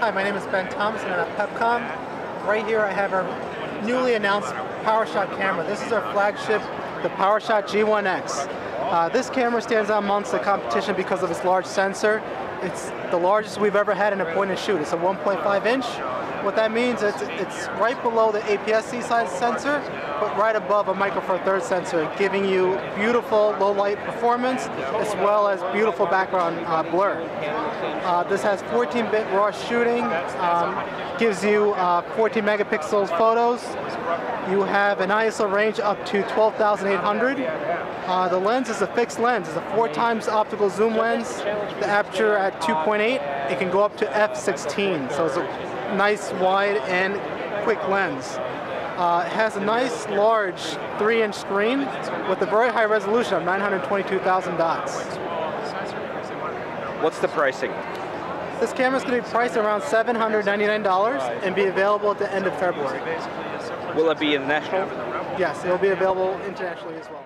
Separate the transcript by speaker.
Speaker 1: Hi, my name is Ben Thompson. I'm at PepCom. Right here I have our newly announced PowerShot camera. This is our flagship, the PowerShot G1X. Uh, this camera stands out amongst the competition because of its large sensor. It's the largest we've ever had in a point and shoot. It's a 1.5 inch. What that means is it's right below the APS-C size sensor, but right above a Micro Four Thirds sensor, giving you beautiful low light performance as well as beautiful background uh, blur. Uh, this has 14-bit raw shooting, um, gives you uh, 14 megapixels photos. You have an ISO range up to 12,800. Uh, the lens is a fixed lens. It's a four times optical zoom lens. The aperture at 2.8. It can go up to f16, so it's a nice wide and quick lens. Uh, it has a nice large 3-inch screen with a very high resolution of 922,000 dots.
Speaker 2: What's the pricing?
Speaker 1: This camera is going to be priced around $799 and be available at the end of February.
Speaker 2: Will it be international?
Speaker 1: Yes, it will be available internationally as well.